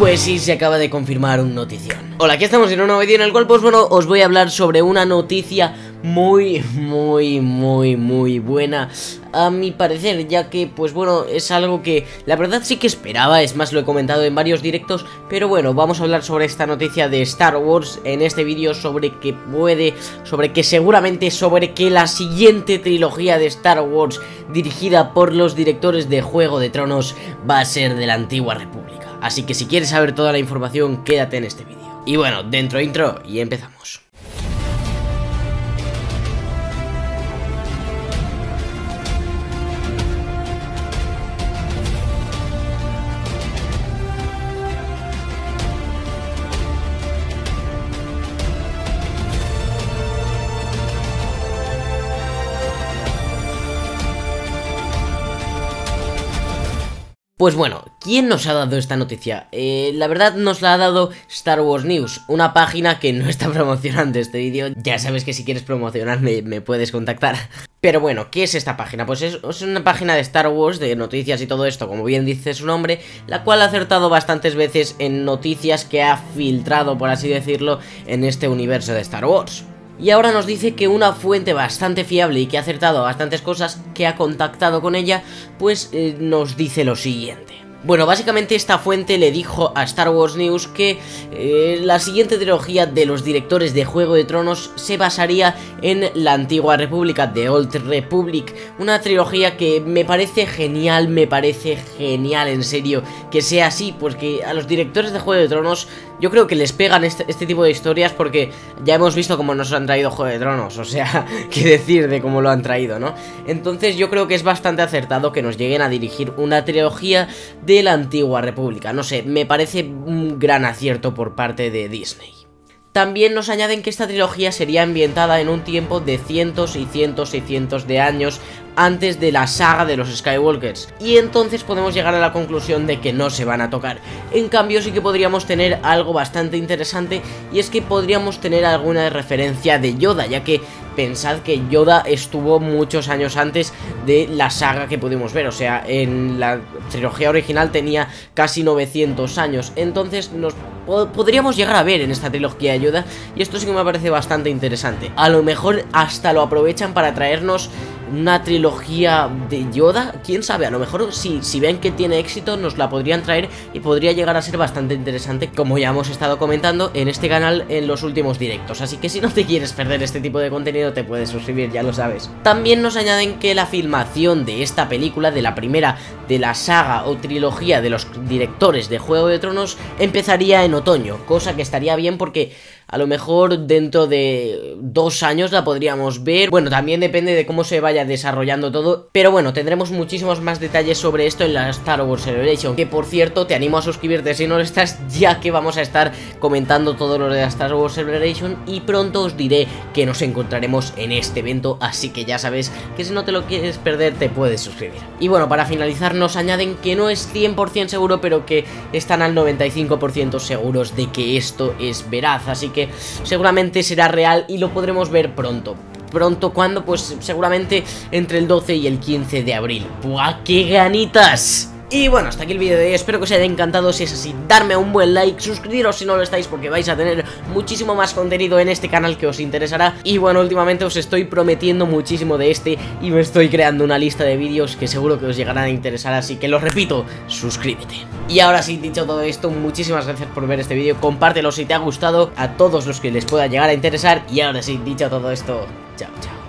Pues sí, se acaba de confirmar un notición Hola, aquí estamos en un nuevo vídeo en el cual, pues bueno, os voy a hablar sobre una noticia muy, muy, muy, muy buena a mi parecer, ya que, pues bueno, es algo que la verdad sí que esperaba, es más, lo he comentado en varios directos, pero bueno, vamos a hablar sobre esta noticia de Star Wars en este vídeo, sobre que puede, sobre que seguramente, sobre que la siguiente trilogía de Star Wars dirigida por los directores de Juego de Tronos va a ser de la Antigua República. Así que si quieres saber toda la información, quédate en este vídeo. Y bueno, dentro intro y empezamos. Pues bueno, ¿quién nos ha dado esta noticia? Eh, la verdad nos la ha dado Star Wars News, una página que no está promocionando este vídeo. Ya sabes que si quieres promocionarme me puedes contactar. Pero bueno, ¿qué es esta página? Pues es, es, una página de Star Wars, de noticias y todo esto, como bien dice su nombre, la cual ha acertado bastantes veces en noticias que ha filtrado, por así decirlo, en este universo de Star Wars. Y ahora nos dice que una fuente bastante fiable y que ha acertado bastantes cosas, que ha contactado con ella, pues eh, nos dice lo siguiente. Bueno, básicamente esta fuente le dijo a Star Wars News que eh, la siguiente trilogía de los directores de Juego de Tronos se basaría en la antigua república, de Old Republic, una trilogía que me parece genial, me parece genial en serio que sea así, porque a los directores de Juego de Tronos yo creo que les pegan este, este, tipo de historias porque ya hemos visto cómo nos han traído Juego de Tronos, o sea, qué decir de cómo lo han traído, ¿no? Entonces yo creo que es bastante acertado que nos lleguen a dirigir una trilogía de la antigua república, no sé, me parece un gran acierto por parte de Disney. También nos añaden que esta trilogía sería ambientada en un tiempo de cientos y cientos y cientos de años antes de la saga de los Skywalkers. Y entonces podemos llegar a la conclusión de que no se van a tocar. En cambio sí que podríamos tener algo bastante interesante y es que podríamos tener alguna referencia de Yoda, ya que pensad que Yoda estuvo muchos años antes de la saga que pudimos ver, o sea, en la trilogía original tenía casi 900 años, entonces nos podríamos llegar a ver en esta trilogía de Yoda y esto sí que me parece bastante interesante. A lo mejor hasta lo aprovechan para traernos una trilogía de Yoda, quién sabe, a lo mejor si, si ven que tiene éxito nos la podrían traer y podría llegar a ser bastante interesante, como ya hemos estado comentando en este canal en los últimos directos, así que si no te quieres perder este tipo de contenido te puedes suscribir, ya lo sabes. También nos añaden que la filmación de esta película, de la primera de la saga o trilogía de los directores de Juego de Tronos, empezaría en otoño, cosa que estaría bien porque a lo mejor dentro de dos años la podríamos ver. Bueno, también depende de cómo se vaya desarrollando todo. Pero bueno, tendremos muchísimos más detalles sobre esto en la Star Wars Celebration. Que por cierto, te animo a suscribirte si no lo estás, ya que vamos a estar comentando todo lo de la Star Wars Celebration. Y pronto os diré que nos encontraremos en este evento. Así que ya sabes que si no te lo quieres perder, te puedes suscribir. Y bueno, para finalizar, nos añaden que no es 100% seguro, pero que están al 95% seguros de que esto es veraz. Así seguramente será real y lo podremos ver pronto. Pronto, cuando Pues seguramente entre el 12 y el 15 de abril. ¡Buah, qué ganitas! Y bueno, hasta aquí el vídeo de hoy, espero que os haya encantado, si es así, darme un buen like, suscribiros si no lo estáis porque vais a tener muchísimo más contenido en este canal que os interesará. Y bueno, últimamente os estoy prometiendo muchísimo de este y me estoy creando una lista de vídeos que seguro que os llegarán a interesar, así que lo repito, suscríbete. Y ahora sí, dicho todo esto, muchísimas gracias por ver este vídeo, compártelo si te ha gustado a todos los que les pueda llegar a interesar. Y ahora sí, dicho todo esto, chao, chao